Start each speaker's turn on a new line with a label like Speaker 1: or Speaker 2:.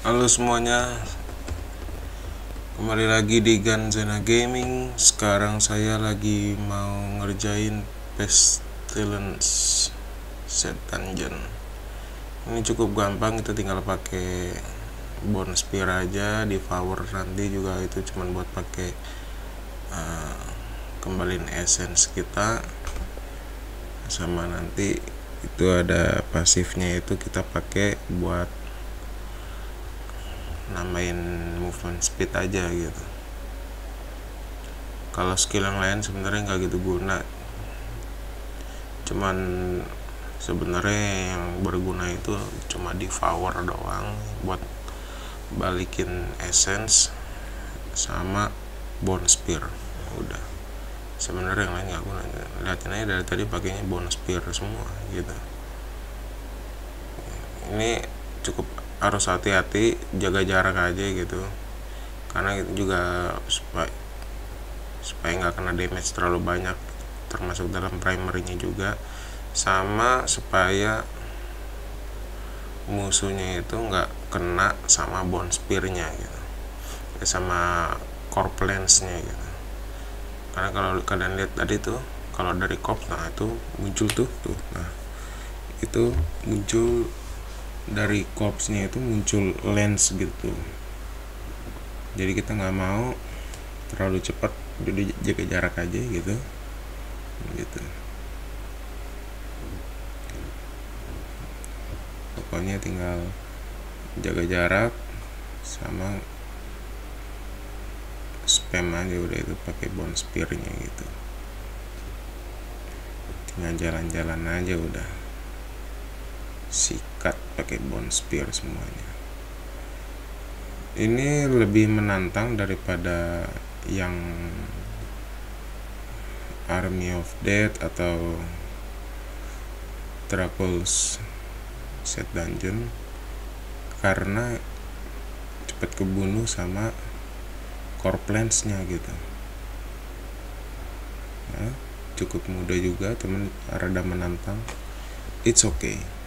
Speaker 1: Halo semuanya. Kembali lagi di Ganzena Gaming. Sekarang saya lagi mau ngerjain Pestilence Set Dungeon. Ini cukup gampang kita tinggal pakai Bone Spear aja Devour nanti juga itu cuman buat pakai uh, Kembaliin essence kita. Sama nanti itu ada pasifnya itu kita pakai buat nambahin movement speed aja gitu. Kalau skill yang lain sebenarnya nggak gitu guna. Cuman sebenarnya yang berguna itu cuma devour doang buat balikin essence sama bone spear. Udah. Sebenarnya yang lain nggak guna. Lihatin aja dari tadi pakainya bone spear semua gitu. Ini cukup harus hati-hati jaga jarak aja gitu. Karena itu juga supaya supaya nggak kena damage terlalu banyak termasuk dalam primernya juga. Sama supaya musuhnya itu nggak kena sama bone spearnya gitu. Ya, sama core lensnya gitu. Karena kalau kalian lihat tadi tuh kalau dari corp nah itu muncul tuh tuh. Nah itu muncul dari corpsnya itu muncul lens gitu. Jadi kita nggak mau terlalu cepat jadi jaga jarak aja gitu. Gitu. Pokoknya tinggal jaga jarak sama spam aja udah itu pakai bone spearnya gitu. Tinggal jalan-jalan aja udah sikat pakai bone spear semuanya. Ini lebih menantang daripada yang Army of Death atau Traples set dungeon karena cepat kebunuh sama core plants-nya gitu. Ya, cukup mudah juga temen rada menantang. It's okay